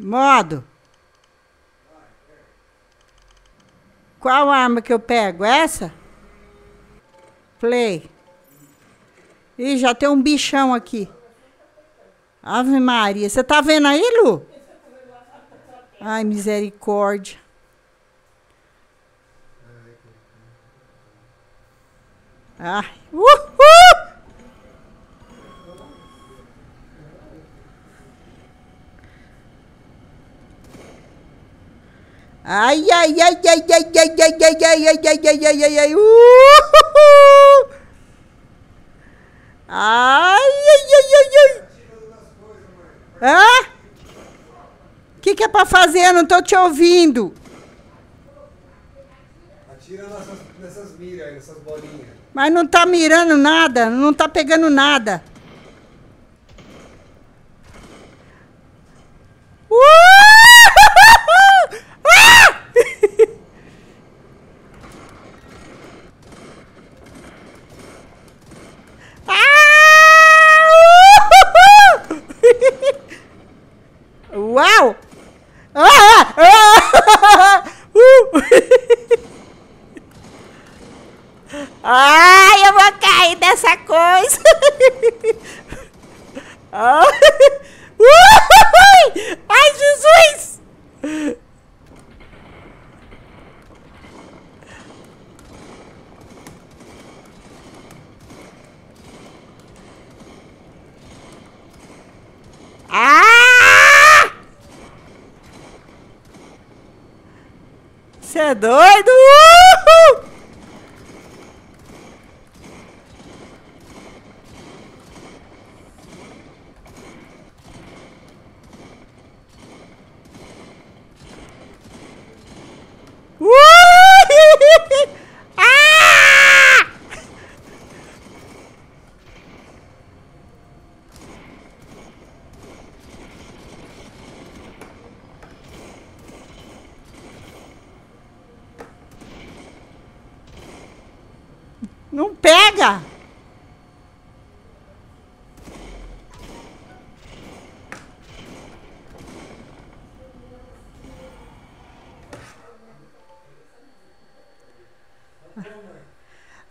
Modo. Qual arma que eu pego? Essa? Play. Ih, já tem um bichão aqui. Ave Maria. Você tá vendo aí, Lu? Ai, misericórdia. Ai, uhul! Ai, ai, ai, ai, ai, ai, ai, ai, ai, ai, ai, ai, ai, ai, ai, uhul! Ai, ai, ai, ai, ai. Hã? O que, que é pra fazer? Eu não tô te ouvindo. Atira nessas, nessas miras aí, nessas bolinhas. Mas não tá mirando nada, não tá pegando nada. Uh! Ah! Ah! Uau! Ah! Ah! Uh! Ai, eu vou cair dessa coisa. Ui! Ai, Jesus! Ah! Você é doido? Uhul! Ui! Ah! Não pega!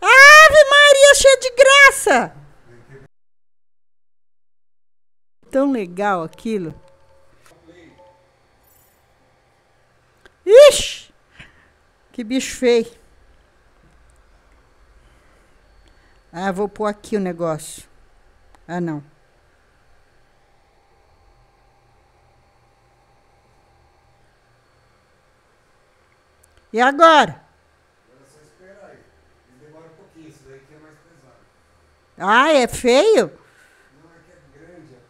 Ave Maria, cheia de graça! Tão legal aquilo. Ixi! Que bicho feio. Ah, vou pôr aqui o negócio. Ah, não. E agora? Agora é só esperar aí. Ele demora um pouquinho, isso daí que é mais pesado. Ah, é feio? Não, é que é grande a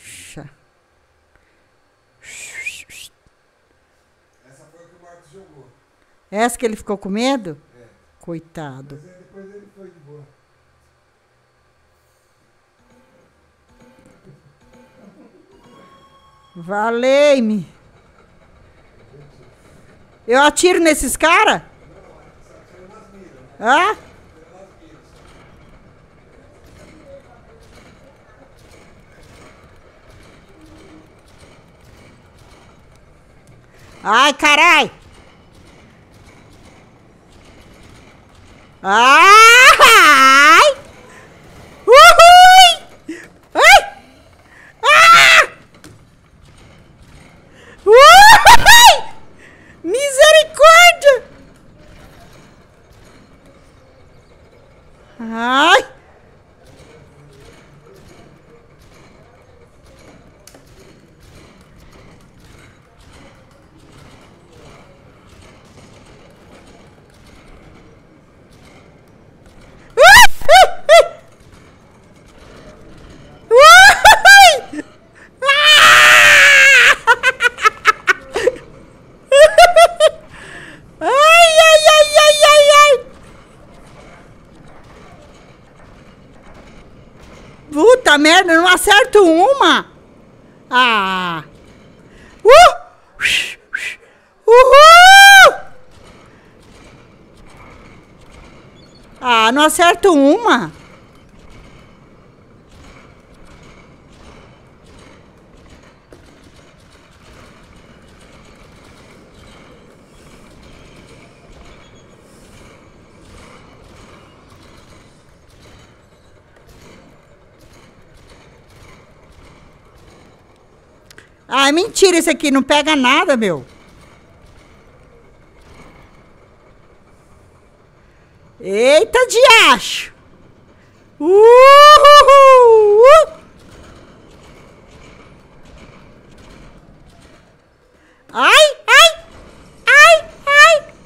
pista. Essa foi o que o Marcos jogou. Essa que ele ficou com medo? É. Coitado. Ele foi de boa. Valei-me. Eu atiro nesses caras? Hã? Ai, carai! Ai! Uhul! Ai! Ah! Ui! Misericórdia! Ai! Ui! Ai, ai, ai, ai, ai, ai. Puta merda, não acerto uma. Ah. Uh! Uhul! Ah, não acerto uma. Ah, mentira esse aqui, não pega nada, meu. Eita, diacho! Uhul! Ai, ai, ai, ai!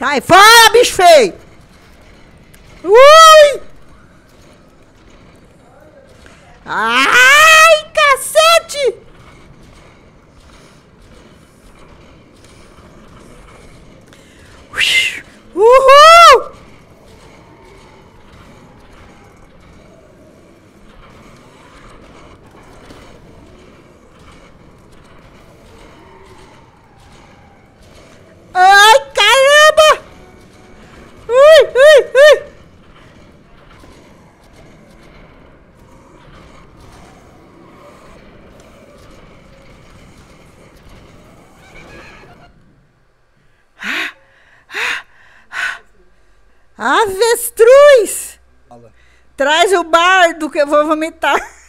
Sai fora, bicho feio! Ui! Ai, cacete! Uhul! Ai, caramba! Ui, ui, ui! Avestruz! Traz o bardo que eu vou vomitar.